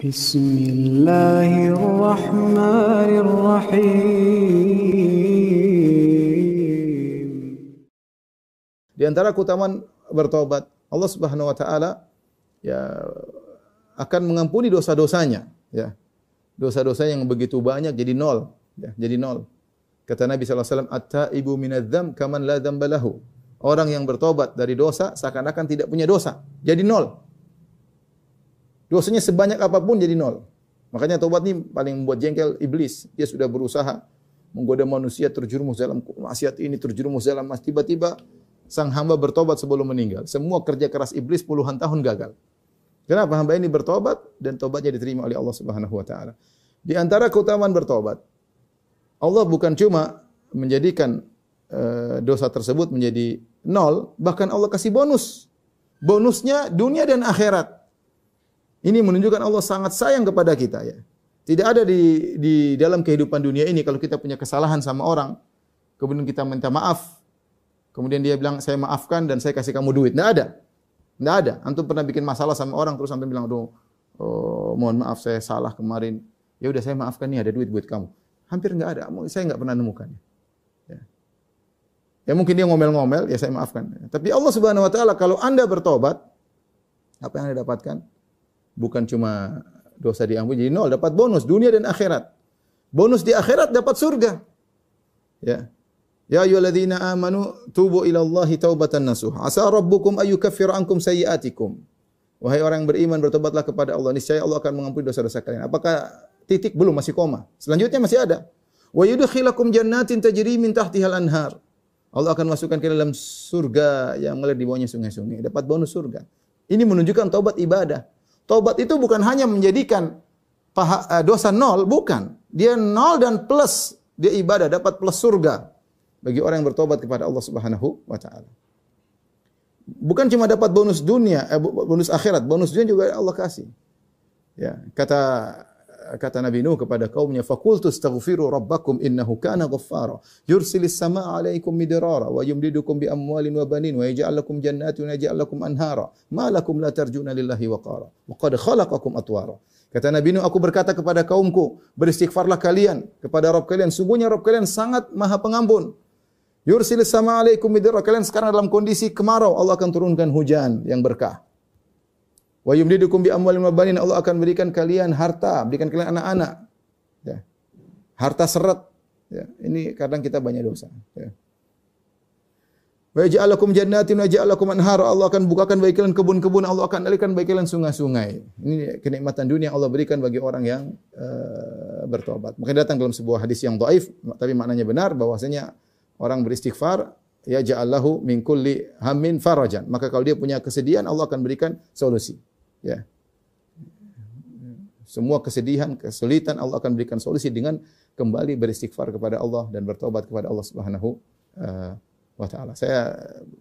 بسم الله الرحمن الرحيم Di antara keutamaan bertobat, Allah Subhanahu wa taala ya akan mengampuni dosa-dosanya, ya. Dosa-dosa yang begitu banyak jadi nol, ya, jadi nol. Kata Nabi sallallahu alaihi wasallam, "At-taibu minadz-dzam kaman la dzamba lahu." Orang yang bertobat dari dosa seakan-akan tidak punya dosa, jadi nol. Dosanya sebanyak apa pun jadi nol. Makanya tobat ini paling membuat jengkel iblis. Dia sudah berusaha menggoda manusia terjerumus dalam maksiat ini, terjerumus dalam mas tiba-tiba sang hamba bertobat sebelum meninggal. Semua kerja keras iblis puluhan tahun gagal. Kenapa hamba ini bertobat dan tobatnya diterima oleh Allah Subhanahu wa taala. Di antara keutamaan bertobat, Allah bukan cuma menjadikan uh, dosa tersebut menjadi nol, bahkan Allah kasih bonus. Bonusnya dunia dan akhirat. Ini menunjukkan Allah sangat sayang kepada kita ya. Tidak ada di di dalam kehidupan dunia ini kalau kita punya kesalahan sama orang, kemudian kita minta maaf, kemudian dia bilang saya maafkan dan saya kasih kamu duit. Tidak ada. Tidak ada. Antum pernah bikin masalah sama orang terus antum bilang, "Aduh, oh, mohon maaf saya salah kemarin." Ya udah saya maafkan nih ada duit buat kamu. Hampir enggak ada. Saya enggak pernah nemukannya. Ya. ya mungkin dia ngomel-ngomel, ya saya maafkan. Tapi Allah Subhanahu wa taala kalau Anda bertobat, apa yang Anda dapatkan? Bukan cuma dosa diampuni jadi nol, dapat bonus dunia dan akhirat. Bonus di akhirat dapat surga. Ya. Ya ayyuhalladzina amanu tubu ila Allahi taubatan nasuh. Asa rabbukum ayyukaffira ankum sayyi'atikum. Wahai orang yang beriman bertobatlah kepada Allah, niscaya Allah akan mengampuni dosa-dosa kalian. Apakah titik belum masih koma? Selanjutnya masih ada. Wa yudkhilakum jannatin tajri min tahtihal anhar. Allah akan masukkan ke dalam surga yang mengalir di bawahnya sungai-sungai. Dapat bonus surga. Ini menunjukkan taubat ibadah. Taubat itu bukan hanya menjadikan paha, uh, dosa nol, bukan. Dia nol dan plus. Dia ibadah, dapat plus surga. Bagi orang yang bertobat kepada Allah subhanahu wa ta'ala. Bukan cuma dapat bonus dunia, eh, bonus akhirat, bonus dunia juga Allah kasih. Ya, kata kata Nabi Nuh kepada kaumnya, "Faqultu astaghfiru rabbakum innahu kana ghaffara, yursilis samaa 'alaikum midrara wa yumdidukum bi amwalin wa banin wa yaj'al lakum jannatin wa yaj'al lakum anhara, ma lakum la tarjuna lillahi waqara, wa qad khalaqakum atwara." Kata Nabi Nuh, aku berkata kepada kaumku, beristighfarlah kalian kepada Rabb kalian, sungguhnya Rabb kalian sangat Maha Pengampun. Yursilis sama alaikum midrara, kalian sekarang dalam kondisi kemarau, Allah akan turunkan hujan yang berkah. Wa yumdidukum bi amwalin wa banin. Allah akan berikan kalian harta, berikan kalian anak-anak. Ya. Harta seret. Ya. Ini kadang kita banyak dosa. Ya. Wa ja'alakum jannatin wa ja'alakum anhar. Allah akan bukakan bagi kalian kebun-kebun, Allah akan alirkan bagi kalian sungai-sungai. Ini kenikmatan dunia Allah berikan bagi orang yang uh, bertobat. Mungkin datang dalam sebuah hadis yang dhaif, tapi maknanya benar bahwasanya orang beristighfar ya ja'allahu min kulli hammin farajan. Maka kalau dia punya kesedihan Allah akan berikan solusi. Ya. Semua kesedihan, kesulitan Allah akan berikan solusi dengan kembali beristighfar kepada Allah dan bertobat kepada Allah Subhanahu uh, wa taala. Saya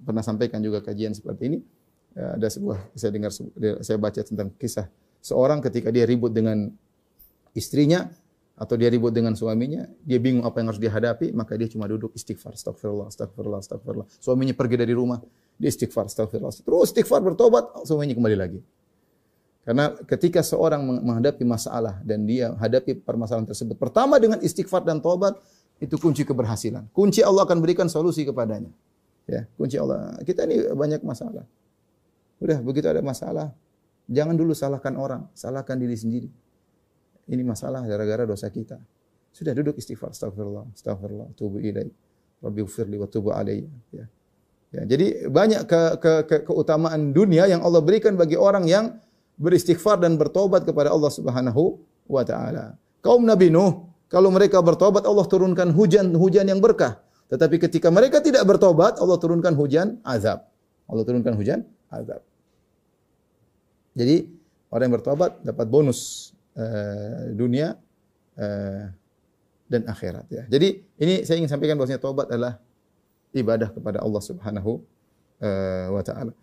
pernah sampaikan juga kajian seperti ini. Uh, ada sebuah saya dengar saya baca tentang kisah seorang ketika dia ribut dengan istrinya atau dia ribut dengan suaminya, dia bingung apa yang harus dihadapi, maka dia cuma duduk istighfar, astagfirullah, astagfirullah, astagfirullah. Suaminya pergi dari rumah, dia istighfar, astagfirullah. Terus istighfar bertobat, suaminya kembali lagi. Karena ketika seorang menghadapi masalah dan dia hadapi permasalahan tersebut, pertama dengan istighfar dan tobat itu kunci keberhasilan. Kunci Allah akan berikan solusi kepadanya. Ya, kunci Allah. Kita ini banyak masalah. Udah begitu ada masalah, jangan dulu salahkan orang, salahkan diri sendiri. Ini masalah gara-gara dosa kita. Sudah duduk istighfar, astagfirullah, astagfirullah, tubu ilaih. Rabbi ufirli wa tubu alayya. Ya. Ya, jadi banyak ke, ke, ke, keutamaan dunia yang Allah berikan bagi orang yang beristighfar dan bertobat kepada Allah Subhanahu wa taala. Kaum Nabi Nuh, kalau mereka bertobat Allah turunkan hujan hujan yang berkah. Tetapi ketika mereka tidak bertobat, Allah turunkan hujan azab. Allah turunkan hujan azab. Jadi orang yang bertobat dapat bonus uh, dunia uh, dan akhirat ya. Jadi ini saya ingin sampaikan bahwasanya tobat adalah ibadah kepada Allah Subhanahu uh, wa taala.